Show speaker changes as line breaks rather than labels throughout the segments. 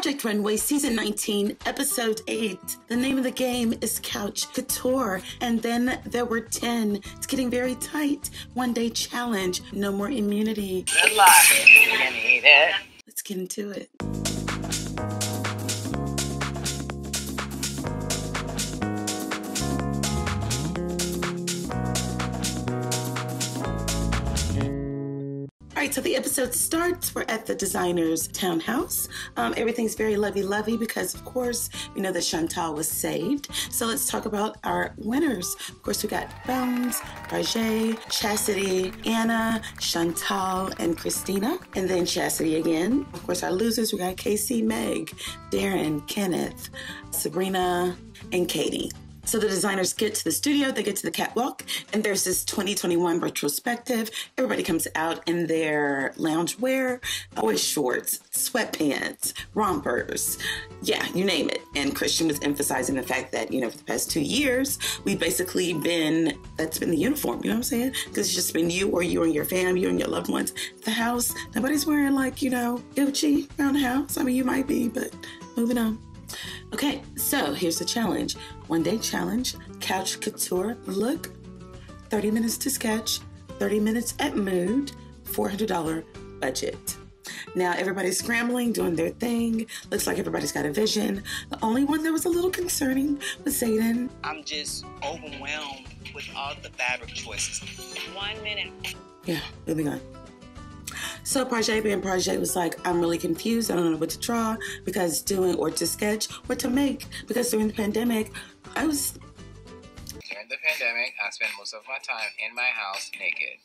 Project Runway Season 19, Episode 8. The name of the game is Couch Couture. And then there were 10. It's getting very tight. One day challenge. No more immunity.
Good luck. You're eat it.
Let's get into it. Right, so the episode starts. We're at the designer's townhouse. Um, everything's very lovey-lovey because, of course, we know that Shantall was saved. So let's talk about our winners. Of course, we got Bones, Barget, Chastity, Anna, Shantall, and Kristina. And then Chastity again. Of course, our losers, we got Caycee, Meg, Darren, Kenneth, Sabrina, and Katie. So the designers get to the studio, they get to the catwalk, and there's this 2021 retrospective. Everybody comes out in their lounge wear, boy shorts, sweatpants, rompers, yeah, you name it. And Christian was emphasizing the fact that, you know, for the past two years, we've basically been, that's been the uniform, you know what I'm saying? Because it's just been you or you and your fam, you and your loved ones the house. Nobody's wearing like, you know, Gucci around the house. I mean, you might be, but moving on. Okay, so here's the challenge one day challenge couch couture look 30 minutes to sketch, 30 minutes at mood, $400 budget. Now everybody's scrambling, doing their thing. Looks like everybody's got a vision. The only one that was a little concerning was Zayden.
I'm just overwhelmed with all the fabric choices. One minute.
Yeah, moving on. So Prajjé being Prajjé was like, I'm really confused. I don't know what to draw because doing or to sketch or to make because during the pandemic, I was
During the pandemic, I spent most of my time in my house naked.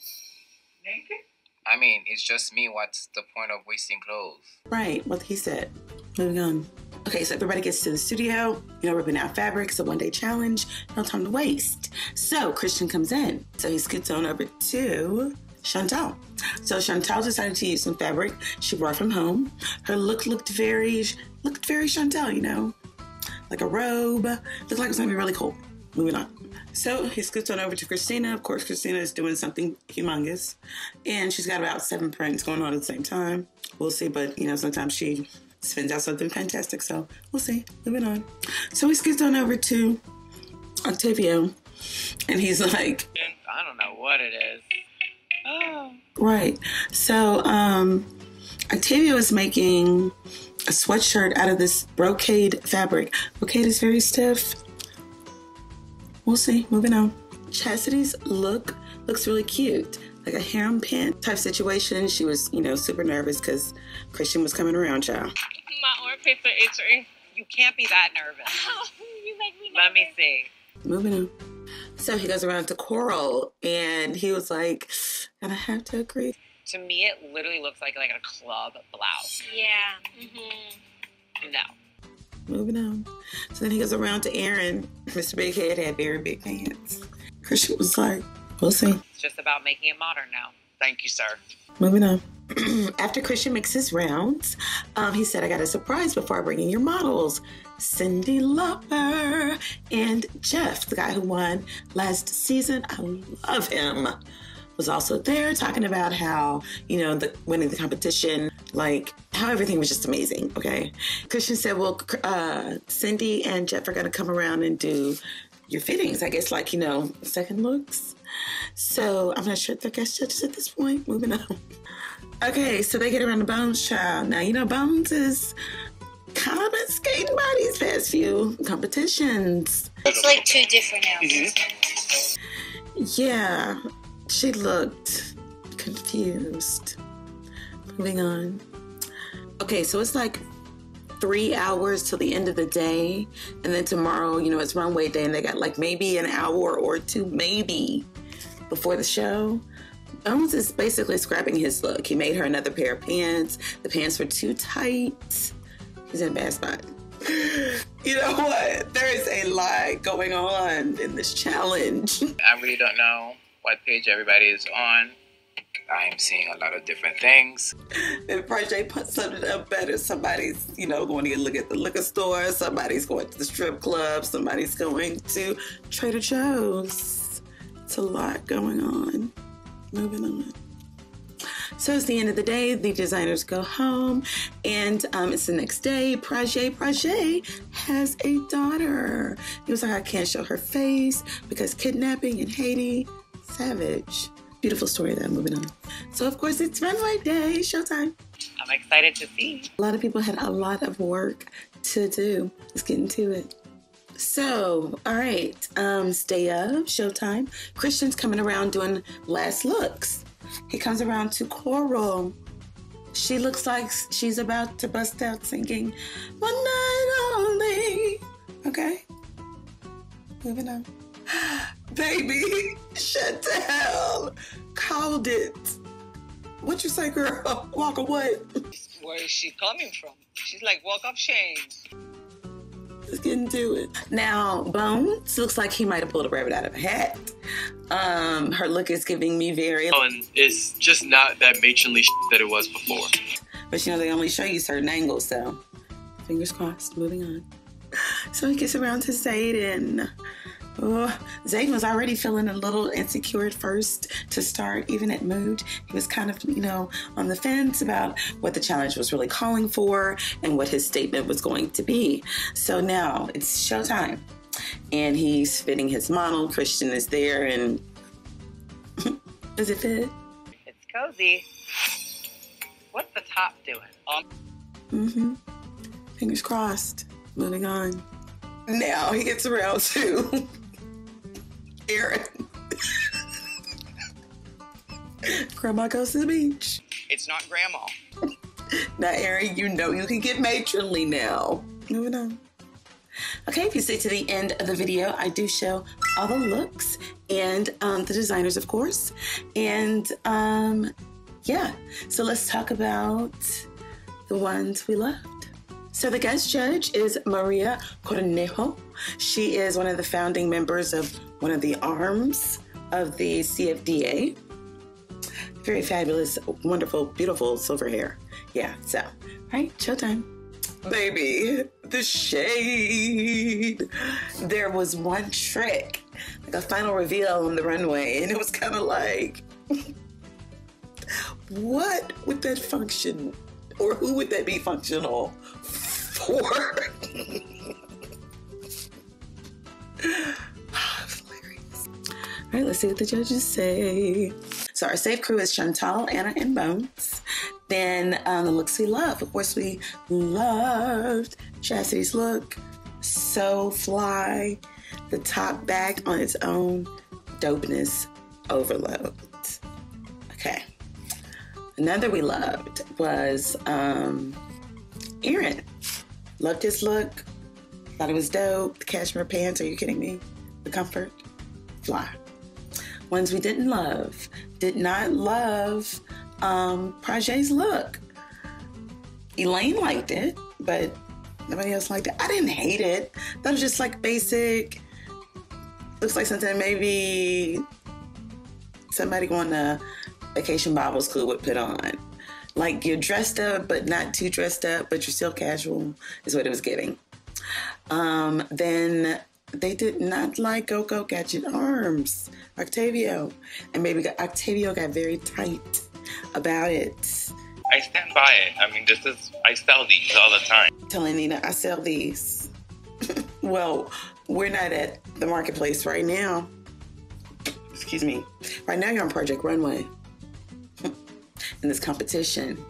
Naked?
I mean, it's just me. What's the point of wasting clothes?
right. What he said. Moving on. Okay, so everybody gets to the studio, you know, ripping out fabrics, a one day challenge. No time to waste. So Christian comes in. So he scoots on over to Shantall. So Shantall decided to use some fabric she brought from home. Her look looked very looked very Shantall, you know, like a robe. Looked like it was gonna be really cool. Moving on. So he scoots on over to Kristina. Of course, Kristina is doing something humongous, and she's got about seven prints going on at the same time. We'll see, but you know, sometimes she spins out something fantastic. So we'll see. Moving on. So he scoots on over to Octavio, and he's like,
I don't know what it is. Oh.
Right. So, um, Octavio is making a sweatshirt out of this brocade fabric. Brocade is very stiff. We'll see. Moving on. Chastity's look looks really cute. Like a harem pant type situation. She was, you know, super nervous because Christian was coming around, child.
My armpits are itchy.
You can't be that nervous.
Oh, you make me
Let me see.
Moving on. So he goes around to Coral and he was like, gonna have to agree.
To me, it literally looks like like a club blouse.
Yeah. Mm-hmm.
No.
Moving on. So then he goes around to Aaron. Mr. Big Head had very big pants. Christian was like, we'll see.
It's just about making it modern now. Thank you, sir.
Moving on. After Christian makes his rounds, um, he said, I got a surprise before I bring in your models. Cyndi Lauper and Jeff, the guy who won last season. I love him. Was also there talking about how, you know, the winning the competition, like how everything was just amazing. Okay. Christian said, Well, uh, Cindy and Jeff are going to come around and do your fittings. I guess, like, you know, second looks. So I'm not sure if they're guest judges at this point. Moving on. Okay, so they get around the Bones child. Now, you know, Bones is kind of been skating by these past few competitions.
It's like two different outfits. Mm-hmm.
Yeah, she looked confused. Moving on. Okay, so it's like three hours till the end of the day. And then tomorrow, you know, it's runway day, and they got like maybe an hour or two, maybe, before the show. Bones is basically scrapping his look. He made her another pair of pants. The pants were too tight. He's in a bad spot. You know what? There is a lot going on in this challenge.
I really don't know what page everybody is on. I'm seeing a lot of different things.
If Project put something up better, somebody's, you know, going to get look at the liquor store, somebody's going to the strip club, somebody's going to Trader Joe's. It's a lot going on. Moving on. So it's the end of the day. The designers go home, and um, it's the next day. Prajjé Prajjé has a daughter. He was like, I can't show her face because kidnapping in Haiti, savage. Beautiful story though, moving on. So, of course, it's runway day, showtime.
I'm excited to see.
A lot of people had a lot of work to do. Let's get into it. So, all right, um, stay up, showtime. Christian's coming around doing last looks. He comes around to Coral. She looks like she's about to bust out singing One Night Only. Okay. Moving on. Baby, down. Called it. What you say, girl? Walk away.
Where is she coming from? She's like, walk up shame.
Let's get into it. Now, Bones looks like he might have pulled a rabbit out of a hat. Um, her look is giving me very,
and it's just not that matronly shit that it was before.
but you know they only show you certain angles, so fingers crossed. Moving on. So he gets around to Zayden. Oh, Zayden was already feeling a little insecure at first to start, even at Mood. He was kind of, you know, on the fence about what the challenge was really calling for and what his statement was going to be. So now it's showtime. And he's fitting his model. Christian is there and does it fit?
It's cozy. What's the top doing? Um,
Mm-hmm. Fingers crossed. Moving on. Now he gets around to Aaron. Grandma goes to the beach.
it's not grandma.
Now, Aaron, you know you can get matronly now. Moving on. Okay, if you stay to the end of the video, I do show all the looks and um, the designers, of course. And um, yeah, so let's talk about the ones we loved. So the guest judge is Maria Cornejo. She is one of the founding members of one of the arms of the CFDA. Very fabulous, wonderful, beautiful silver hair. Yeah, so, right, showtime. Baby, the shade. There was one trick, like a final reveal on the runway, and it was kind of like, what would that function, or who would that be functional for? All right, let's see what the judges say. So our safe crew is Shantall, Anna, and Bones. Then um, the looks we love. Of course, we loved Chastity's look. So fly. The top back on its own. Dopeness overload. Okay. Another we loved was um, Aaron. Loved his look. Thought it was dope. The cashmere pants. Are you kidding me? The comfort. Fly. Ones we didn't love. Did not love um, Prajjé's look. Elaine liked it, but nobody else liked it. I didn't hate it. That was just like basic. Looks like something maybe somebody going to vacation Bible school would put on. Like you're dressed up, but not too dressed up, but you're still casual, is what it was giving. Um, then they did not like Go Go Gadget Arms, Octavio. And maybe Octavio got very tight about it.
I stand by it. I mean, this is I sell these all the time.
Telling Nina, I sell these. well, we're not at the marketplace right now. Excuse me. Right now, you're on Project Runway. In this competition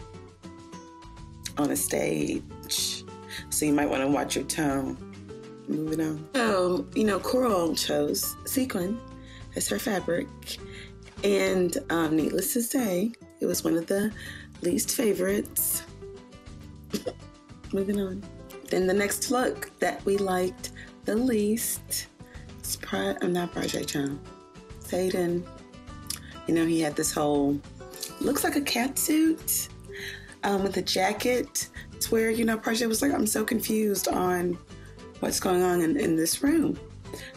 on a stage. So you might want to watch your tone. Moving on. So, you know, Coral chose sequin as her fabric. And um, needless to say, it was one of the least favorites. Moving on. Then the next look that we liked the least is Pro- I'm not Project John. Satan. You know, he had this whole looks like a cat suit um, with a jacket. It's where, you know, Prajjé was like, I'm so confused on what's going on in, in this room.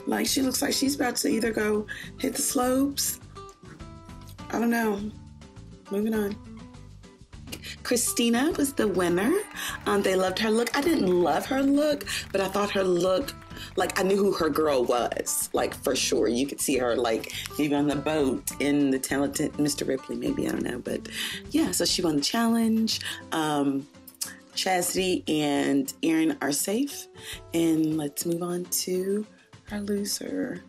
Like, she looks like she's about to either go hit the slopes. I don't know. Moving on. Kristina was the winner. Um, they loved her look. I didn't love her look, but I thought her look, like I knew who her girl was, like for sure. You could see her like maybe on the boat in the talented Mr. Ripley, maybe I don't know, but yeah. So she won the challenge. Um, Chastity and Aaron are safe, and let's move on to our loser.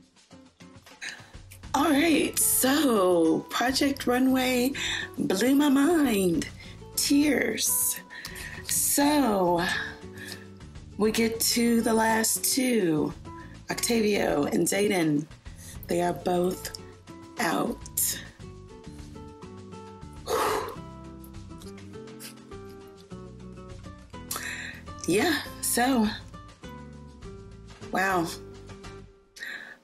All right, so Project Runway blew my mind. Tears. So we get to the last two Octavio and Zayden. They are both out. yeah, so wow.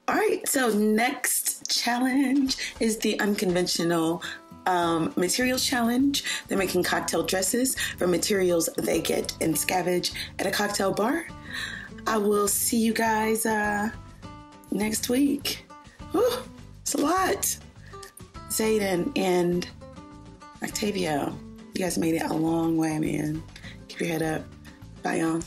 All right, so next challenge is the unconventional um, materials challenge. They're making cocktail dresses from materials they get and scavenge at a cocktail bar. I will see you guys uh, next week. Whew, it's a lot. Zayden and Octavio, you guys made it a long way, man. Keep your head up. Bye, y'all.